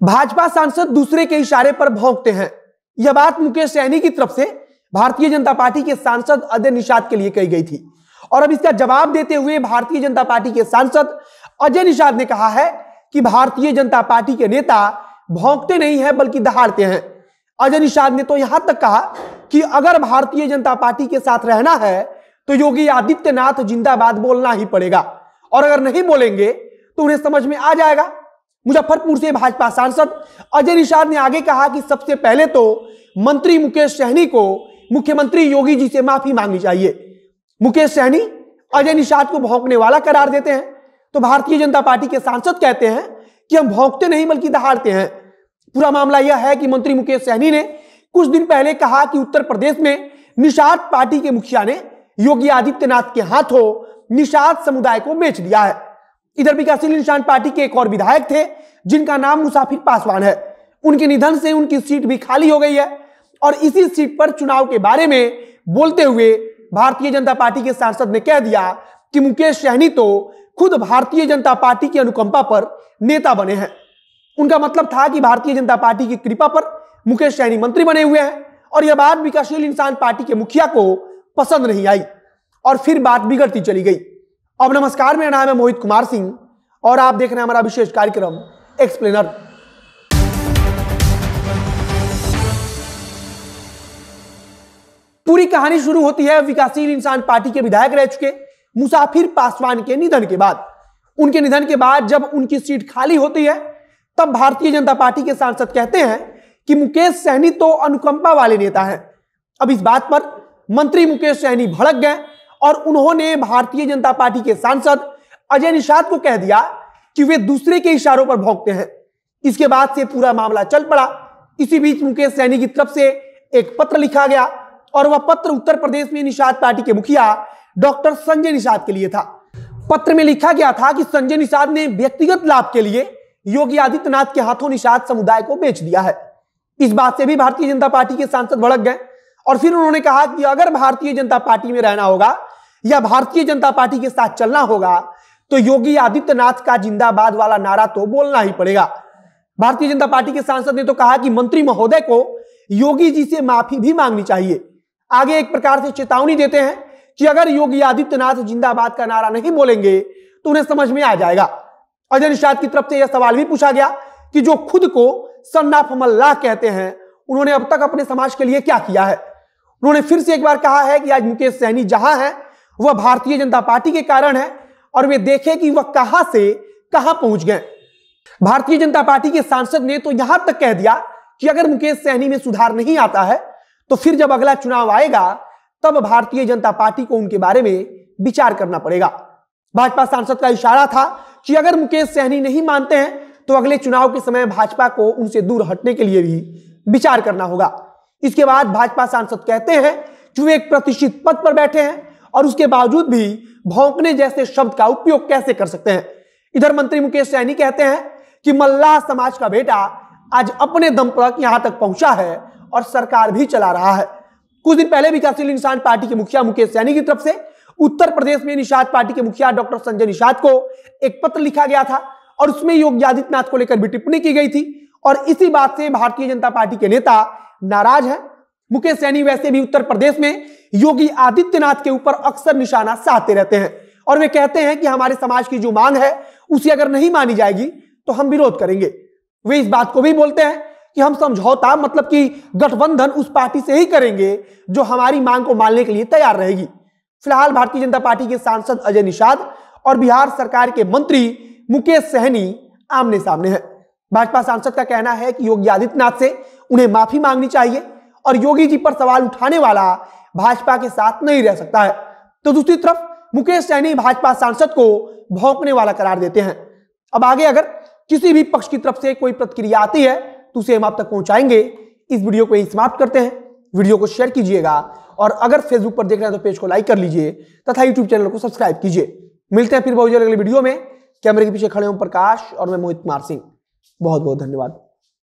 भाजपा सांसद दूसरे के इशारे पर भौंकते हैं। यह बात मुकेश सैनी की तरफ़ से भारतीय जनता पार्टी के सांसद अजय निषाद के लिए कही गई थी। और अब इसका जवाब देते हुए भारतीय जनता पार्टी के सांसद अजय निषाद ने कहा है कि भारतीय जनता पार्टी के नेता भौंकते नहीं है, बल्कि दहाड़ते हैं। अजय निषाद ने तो यहाँ तक कहा कि अगर भारतीय जनता पार्टी के साथ रहना है तो योगी आदित्यनाथ जिंदाबाद बोलना ही पड़ेगा। और अगर नहीं बोलेंगे तो उन्हें समझ में आ जाएगा। मुजफ्फरपुर से भाजपा सांसद अजय निषाद ने आगे कहा कि सबसे पहले तो मंत्री मुकेश सहनी को मुख्यमंत्री योगी जी से माफ़ी मांगनी चाहिए। मुकेश सहनी अजय निषाद को भौंकने वाला करार देते हैं। तो भारतीय जनता पार्टी के सांसद कहते हैं कि हम भौंकते नहीं, बल्कि दहाड़ते हैं। पूरा मामला यह है कि मंत्री मुकेश सहनी ने कुछ दिन पहले कहा कि उत्तर प्रदेश में निषाद पार्टी के मुखिया ने योगी आदित्यनाथ के हाथों निषाद समुदाय को बेच दिया है। इधर विकासशील इंसान पार्टी के एक और विधायक थे, जिनका नाम मुसाफिर पासवान है। उनके निधन से उनकी सीट भी खाली हो गई है और इसी सीट पर चुनाव के बारे में बोलते हुए भारतीय जनता पार्टी के सांसद ने कह दिया कि मुकेश सहनी तो खुद भारतीय जनता पार्टी की अनुकंपा पर नेता बने हैं। उनका मतलब था कि भारतीय जनता पार्टी की कृपा पर मुकेश सहनी मंत्री बने हुए हैं और यह बात विकासशील इंसान पार्टी के मुखिया को पसंद नहीं आई और फिर बात बिगड़ती चली गई। अब नमस्कार, मेरा नाम है मोहित कुमार सिंह और आप देख रहे हैं हमारा विशेष कार्यक्रम एक्सप्लेनर पूरी कहानी शुरू होती है विकासशील इंसान पार्टी के विधायक रह चुके, मुसाफिर पासवान के निधन के बाद। उनके निधन के बाद जब उनकी सीट खाली होती है, तब भारतीय जनता पार्टी के सांसद कहते हैं कि मुकेश सहनी तो अनुकंपा वाले नेता हैं। अब इस बात पर मंत्री मुकेश सहनी भड़क गए और उन्होंने भारतीय जनता पार्टी के सांसद अजय निषाद को कह दिया कि वे दूसरे के इशारों पर भोंकते हैं। इसके बाद से पूरा मामला चल पड़ा। इसी बीच मुकेश सैनी की तरफ़ से एक पत्र लिखा गया और वह पत्र उत्तर प्रदेश में निषाद पार्टी के मुखिया डॉक्टर संजय निषाद के लिए था। पत्र में लिखा गया था कि संजय निषाद ने व्यक्तिगत लाभ के लिए योगी आदित्यनाथ के हाथों निषाद समुदाय को बेच दिया है। इस बात से भी भारतीय जनता पार्टी के सांसद भड़क गए और फिर उन्होंने कहा कि अगर भारतीय जनता पार्टी में रहना होगा या भारतीय जनता पार्टी के साथ चलना होगा तो योगी आदित्यनाथ का जिंदाबाद वाला नारा तो बोलना ही पड़ेगा। भारतीय जनता पार्टी के सांसद ने तो कहा कि मंत्री महोदय को योगी जी से माफ़ी भी मांगनी चाहिए। आगे एक प्रकार से चेतावनी देते हैं कि अगर योगी आदित्यनाथ जिंदाबाद का नारा नहीं बोलेंगे तो उन्हें समझ में आ जाएगा। अजय निषाद की तरफ़ से यह सवाल भी पूछा गया कि जो खुद को सन्नाफ मल्लाह कहते हैं, उन्होंने अब तक अपने समाज के लिए क्या किया है? उन्होंने फिर से एक बार कहा है कि आज मुकेश सहनी जहाँ है वह भारतीय जनता पार्टी के कारण है और वे देखे कि वह कहाँ से कहाँ पहुँच गए। भारतीय जनता पार्टी के सांसद ने तो यहाँ तक कह दिया कि अगर मुकेश सहनी में सुधार नहीं आता है तो फिर जब अगला चुनाव आएगा, तब भारतीय जनता पार्टी को उनके बारे में विचार करना पड़ेगा। भाजपा सांसद का इशारा था कि अगर मुकेश सहनी नहीं मानते हैं तो अगले चुनाव के समय भाजपा को उनसे दूर हटने के लिए भी विचार करना होगा। इसके बाद भाजपा सांसद कहते हैं कि वे एक प्रतिष्ठित पद पर बैठे हैं और उसके बावजूद भी भौंकने जैसे शब्द का उपयोग कैसे कर सकते हैं? इधर मंत्री मुकेश सैनी कहते हैं कि मल्लाह समाज का बेटा आज अपने दम पर यहाँ तक पहुँचा है और सरकार भी चला रहा है। कुछ दिन पहले विकासशील इंसान पार्टी के मुखिया मुकेश सैनी की तरफ़ से उत्तर प्रदेश में निषाद पार्टी के मुखिया डॉक्टर संजय निषाद को एक पत्र लिखा गया था और उसमें योगी आदित्यनाथ को लेकर भी टिप्पणी की गई थी। और इसी बात से भारतीय जनता पार्टी के नेता नाराज़ है। मुकेश सैनी वैसे भी उत्तर प्रदेश में, योगी आदित्यनाथ के ऊपर अक्सर निशाना साधते रहते हैं। और वे कहते हैं कि हमारे समाज की जो मांग है, उसी अगर नहीं मानी जाएगी तो हम विरोध करेंगे। वे इस बात को भी बोलते हैं कि हम समझौता मतलब कि गठबंधन उस पार्टी से ही करेंगे, जो हमारी मांग को मानने के लिए तैयार रहेगी। फ़िलहाल भारतीय जनता पार्टी के सांसद अजय निषाद और बिहार सरकार के मंत्री मुकेश सहनी आमने सामने हैं। भाजपा सांसद का कहना है कि योगी आदित्यनाथ से उन्हें माफ़ी मांगनी चाहिए और योगी जी पर सवाल उठाने वाला भाजपा के साथ नहीं रह सकता है। तो दूसरी तरफ़ मुकेश सैनी भाजपा सांसद को भौंकने वाला करार देते हैं। अब आगे अगर किसी भी पक्ष की तरफ़ से कोई प्रतिक्रिया आती है तो उसे हम आप तक पहुंचाएँगे। इस वीडियो को यही समाप्त करते हैं। वीडियो को शेयर कीजिएगा और अगर फेसबुक पर देख रहे हैं तो पेज को लाइक कर लीजिए तथा यूट्यूब चैनल को सब्सक्राइब कीजिए। मिलते हैं फिर बहुत जल्द अगले वीडियो में। कैमरे के पीछे खड़े हों प्रकाश और मैं मोहित कुमार सिंह। बहुत बहुत धन्यवाद।